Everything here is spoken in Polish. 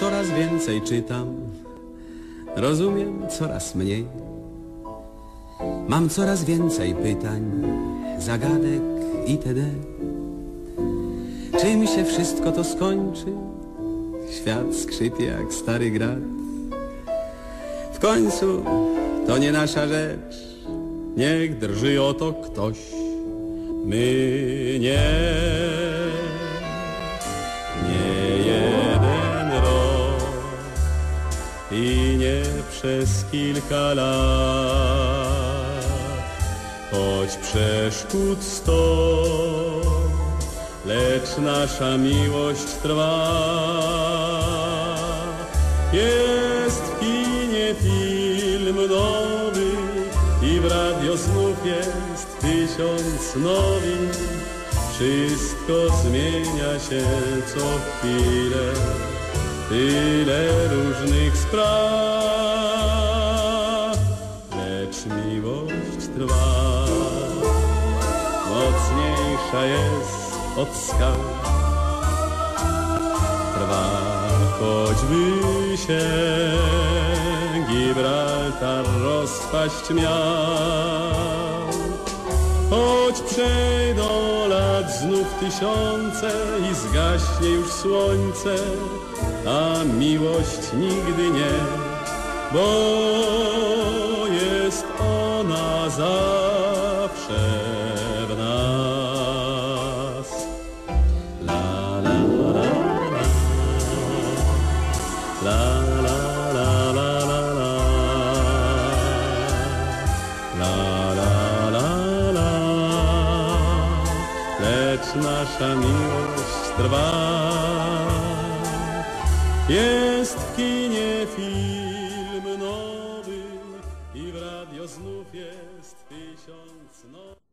coraz więcej czytam, rozumiem coraz mniej. Mam coraz więcej pytań, zagadek itd. Czym się wszystko to skończy? Świat skrzypie jak stary grad. W końcu to nie nasza rzecz, niech drży o to ktoś. My nie przez kilka lat, choć przeszkód sto, lecz nasza miłość trwa. Jest w kinie film nowy i w radio znów jest tysiąc nowin. Wszystko zmienia się co chwilę, tyle różnych spraw, Mocniejsza jest od skał, trwa choćby się Gibraltar rozpaść miał. Choć przejdą lat znów tysiące i zgaśnie już słońce, a miłość nigdy nie, bo lecz nasza miłość trwa. Jest w kinie film nowy i w radio znów jest tysiąc nowych